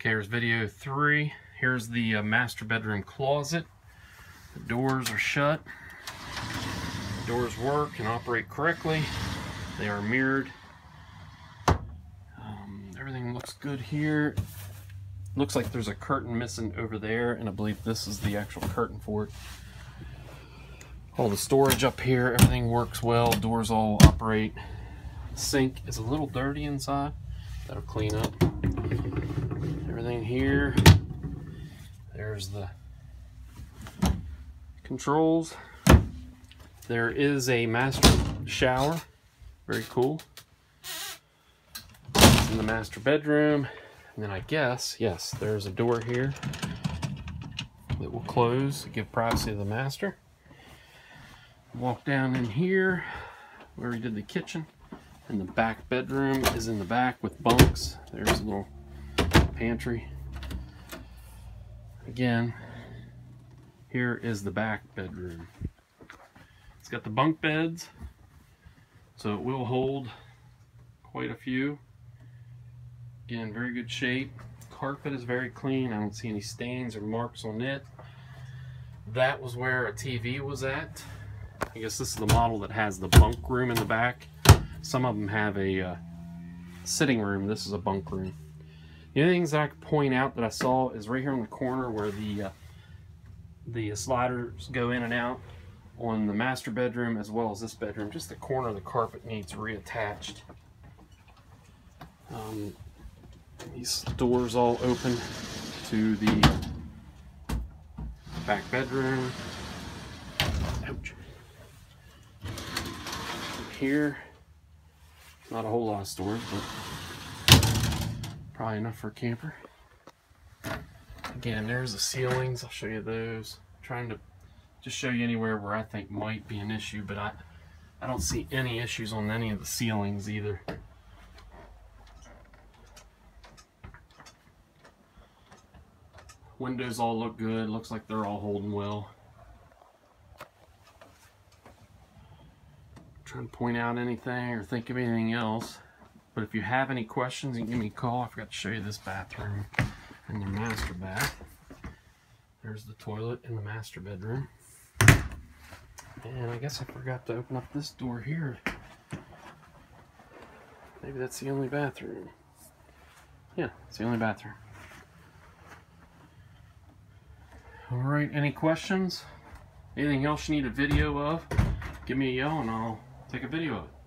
Okay, here's video three. Here's the uh, master bedroom closet. The doors are shut. The doors work and operate correctly. They are mirrored. Um, everything looks good here. Looks like there's a curtain missing over there, and I believe this is the actual curtain for it. All the storage up here, everything works well. Doors all operate. Sink is a little dirty inside. That'll clean up. Everything here. There's the controls. There is a master shower. Very cool. in the master bedroom. And then I guess, yes, there's a door here that will close to give privacy to the master. Walk down in here where we did the kitchen. And the back bedroom is in the back with bunks. There's a little pantry. Again, here is the back bedroom. It's got the bunk beds, so it will hold quite a few. Again, very good shape. Carpet is very clean. I don't see any stains or marks on it. That was where a TV was at. I guess this is the model that has the bunk room in the back. Some of them have a uh, sitting room. This is a bunk room. The only things I could point out that I saw is right here on the corner where the uh, the sliders go in and out on the master bedroom as well as this bedroom. Just the corner of the carpet needs reattached. Um, these doors all open to the back bedroom. Ouch. Here, not a whole lot of storage, but probably enough for a camper. Again, there's the ceilings. I'll show you those. I'm trying to just show you anywhere where I think might be an issue, but I, I don't see any issues on any of the ceilings either. Windows all look good. Looks like they're all holding well. trying to point out anything or think of anything else. But if you have any questions, you can give me a call. I forgot to show you this bathroom and the master bath. There's the toilet in the master bedroom. And I guess I forgot to open up this door here. Maybe that's the only bathroom. Yeah, it's the only bathroom. Alright, any questions? Anything else you need a video of? Give me a yell and I'll take a video of it.